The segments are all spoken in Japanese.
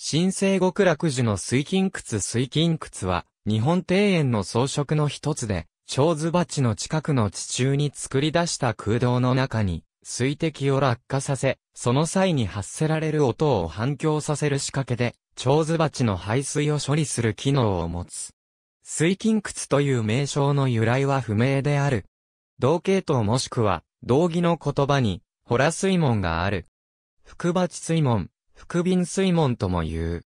新生極楽寺の水金窟水金窟は、日本庭園の装飾の一つで、蝶ズ鉢の近くの地中に作り出した空洞の中に、水滴を落下させ、その際に発せられる音を反響させる仕掛けで、蝶ズ鉢の排水を処理する機能を持つ。水金窟という名称の由来は不明である。同系統もしくは、同義の言葉に、ホラ水門がある。福鉢水門、福瓶水門とも言う。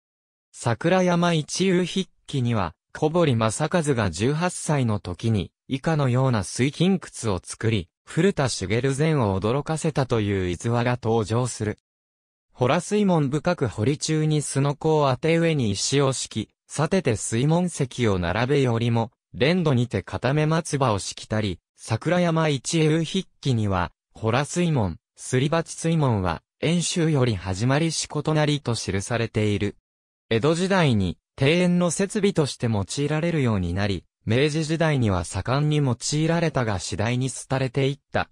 桜山一遊筆記には、小堀正和が18歳の時に、以下のような水金窟を作り、古田茂前を驚かせたという逸話が登場する。ホラ水門深く堀中にすのこを当て上に石を敷き、さてて水門石を並べよりも、連土にて固め松葉を敷きたり、桜山一遊筆記には、ホラ水門、すり鉢水門は、演習より始まりしことなりと記されている。江戸時代に庭園の設備として用いられるようになり、明治時代には盛んに用いられたが次第に廃れていった。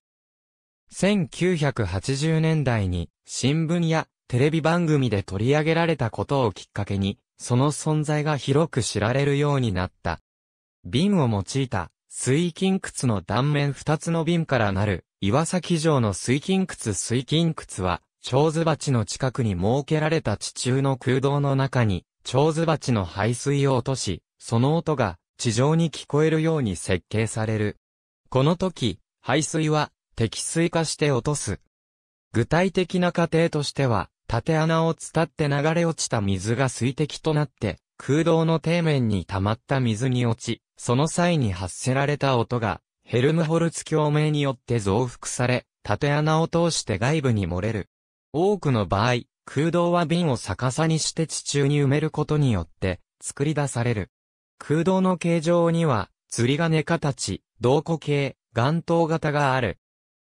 1980年代に新聞やテレビ番組で取り上げられたことをきっかけに、その存在が広く知られるようになった。瓶を用いた水金窟の断面二つの瓶からなる岩崎城の水金窟水金窟は蝶ズ鉢の近くに設けられた地中の空洞の中に、蝶ズ鉢の排水を落とし、その音が地上に聞こえるように設計される。この時、排水は適水化して落とす。具体的な過程としては、縦穴を伝って流れ落ちた水が水滴となって、空洞の底面に溜まった水に落ち、その際に発せられた音が、ヘルムホルツ共鳴によって増幅され、縦穴を通して外部に漏れる。多くの場合、空洞は瓶を逆さにして地中に埋めることによって作り出される。空洞の形状には、釣り金形、銅固形、岩頭型がある。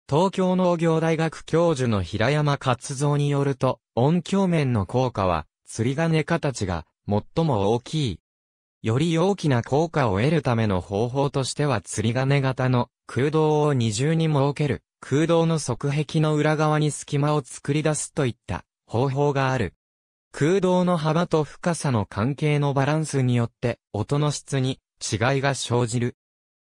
東京農業大学教授の平山勝造によると、音響面の効果は、釣り金形が最も大きい。より大きな効果を得るための方法としては釣り金型の空洞を二重に設ける。空洞の側壁の裏側に隙間を作り出すといった方法がある。空洞の幅と深さの関係のバランスによって音の質に違いが生じる。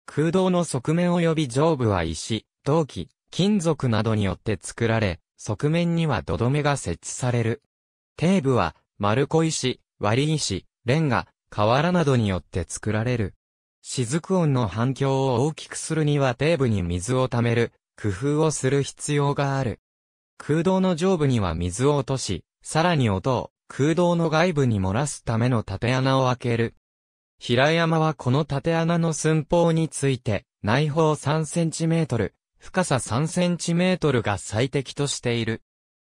空洞の側面及び上部は石、陶器、金属などによって作られ、側面には土留めが設置される。底部は丸小石、割り石、レンガ、瓦などによって作られる。雫音の反響を大きくするには底部に水を溜める工夫をする必要がある。空洞の上部には水を落とし、さらに音を空洞の外部に漏らすための縦穴を開ける。平山はこの縦穴の寸法について、内方3センチメートル、深さ3センチメートルが最適としている。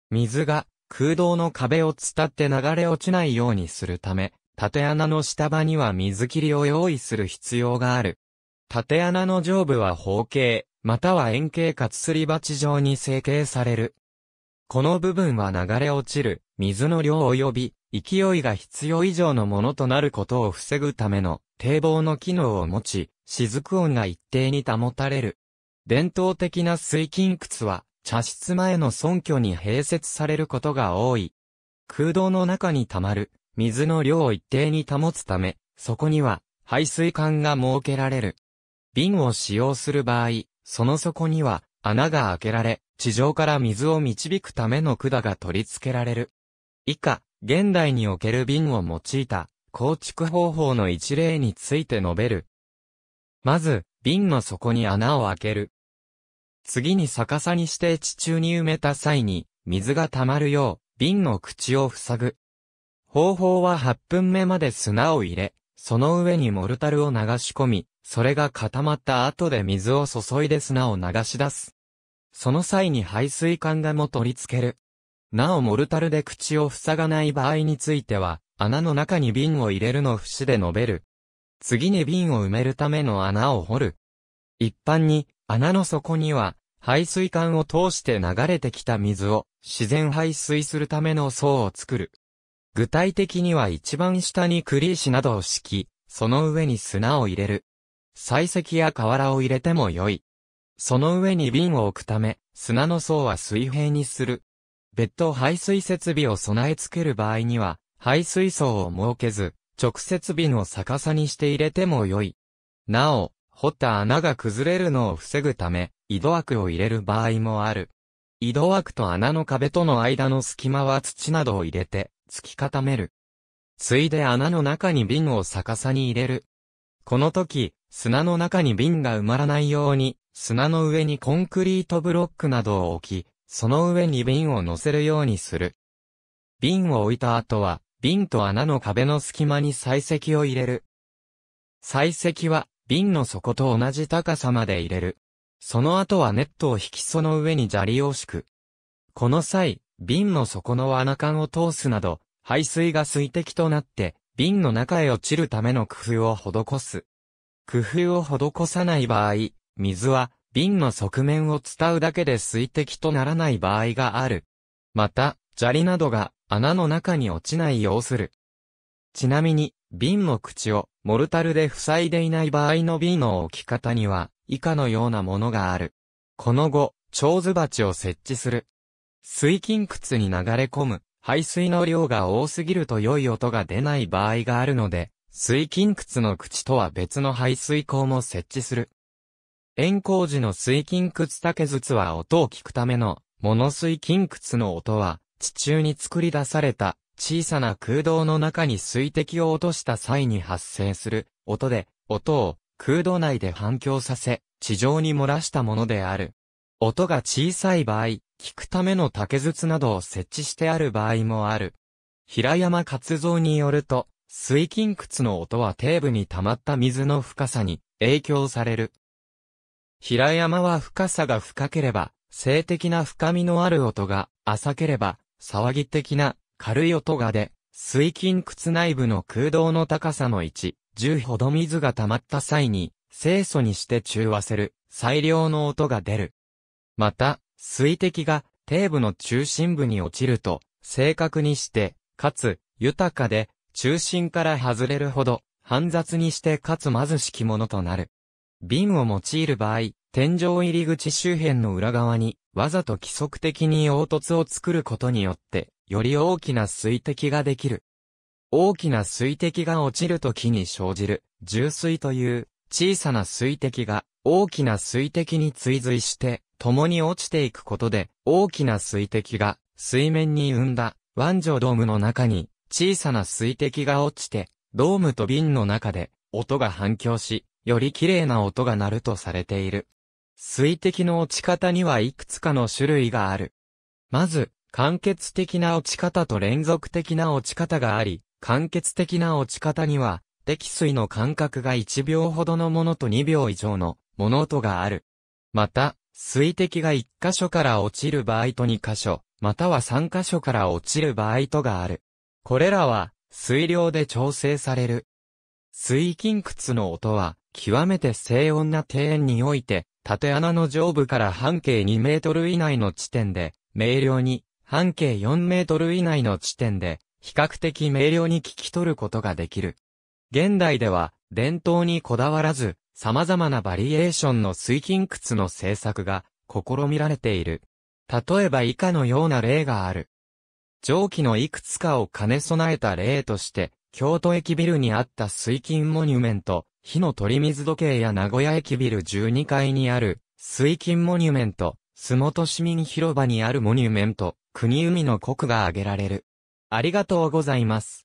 水が空洞の壁を伝って流れ落ちないようにするため、縦穴の下場には水切りを用意する必要がある。縦穴の上部は方形、または円形かつすり鉢状に成形される。この部分は流れ落ちる水の量及び勢いが必要以上のものとなることを防ぐための堤防の機能を持ち、雫音が一定に保たれる。伝統的な水金窟は茶室前の村居に併設されることが多い。空洞の中に溜まる水の量を一定に保つため、そこには排水管が設けられる。瓶を使用する場合、その底には穴が開けられ、地上から水を導くための管が取り付けられる。以下、現代における瓶を用いた構築方法の一例について述べる。まず、瓶の底に穴を開ける。次に逆さにして地中に埋めた際に、水が溜まるよう、瓶の口を塞ぐ。方法は8分目まで砂を入れ、その上にモルタルを流し込み、それが固まった後で水を注いで砂を流し出す。その際に排水管がも取り付ける。なおモルタルで口を塞がない場合については、穴の中に瓶を入れるの節で述べる。次に瓶を埋めるための穴を掘る。一般に、穴の底には、排水管を通して流れてきた水を自然排水するための層を作る。具体的には一番下に栗石などを敷き、その上に砂を入れる。採石や瓦を入れても良い。その上に瓶を置くため、砂の層は水平にする。別途排水設備を備え付ける場合には、排水槽を設けず、直接瓶を逆さにして入れても良い。なお、掘った穴が崩れるのを防ぐため、井戸枠を入れる場合もある。井戸枠と穴の壁との間の隙間は土などを入れて、突き固める。ついで穴の中に瓶を逆さに入れる。この時、砂の中に瓶が埋まらないように、砂の上にコンクリートブロックなどを置き、その上に瓶を乗せるようにする。瓶を置いた後は、瓶と穴の壁の隙間に採石を入れる。採石は、瓶の底と同じ高さまで入れる。その後はネットを引きその上に砂利を敷く。この際、瓶の底の穴管を通すなど、排水が水滴となって、瓶の中へ落ちるための工夫を施す。工夫を施さない場合、水は瓶の側面を伝うだけで水滴とならない場合がある。また、砂利などが穴の中に落ちないようする。ちなみに、瓶の口をモルタルで塞いでいない場合の瓶の置き方には、以下のようなものがある。この後、蝶ズ鉢を設置する。水筋窟に流れ込む排水の量が多すぎると良い音が出ない場合があるので、水筋窟の口とは別の排水口も設置する。円光時の水筋窟竹筒は音を聞くための、モノ水筋窟の音は、地中に作り出された小さな空洞の中に水滴を落とした際に発生する音で、音を空洞内で反響させ、地上に漏らしたものである。音が小さい場合、聞くための竹筒などを設置してある場合もある。平山活造によると、水筋窟の音は底部に溜まった水の深さに影響される。平山は深さが深ければ、静的な深みのある音が、浅ければ、騒ぎ的な軽い音が出、水筋窟内部の空洞の高さの1、10ほど水が溜まった際に、清楚にして中和せる、最良の音が出る。また、水滴が底部の中心部に落ちると、正確にして、かつ、豊かで、中心から外れるほど、煩雑にしてかつ貧しきものとなる。瓶を用いる場合、天井入り口周辺の裏側に、わざと規則的に凹凸を作ることによって、より大きな水滴ができる。大きな水滴が落ちるときに生じる、重水という小さな水滴が大きな水滴に追随して共に落ちていくことで大きな水滴が水面に生んだ湾状ドームの中に小さな水滴が落ちてドームと瓶の中で音が反響しより綺麗な音が鳴るとされている。水滴の落ち方にはいくつかの種類がある。まず、間欠的な落ち方と連続的な落ち方があり、間欠的な落ち方には、滴水の間隔が1秒ほどのものと2秒以上の物音がある。また、水滴が1箇所から落ちる場合と2箇所、または3箇所から落ちる場合とがある。これらは、水量で調整される。水筋窟の音は、極めて静音な庭園において、縦穴の上部から半径2メートル以内の地点で、明瞭に、半径4メートル以内の地点で、比較的明瞭に聞き取ることができる。現代では、伝統にこだわらず、様々なバリエーションの水筋窟の制作が試みられている。例えば以下のような例がある。蒸気のいくつかを兼ね備えた例として、京都駅ビルにあった水金モニュメント、火の鳥水時計や名古屋駅ビル12階にある水金モニュメント、洲本市民広場にあるモニュメント、国海の国が挙げられる。ありがとうございます。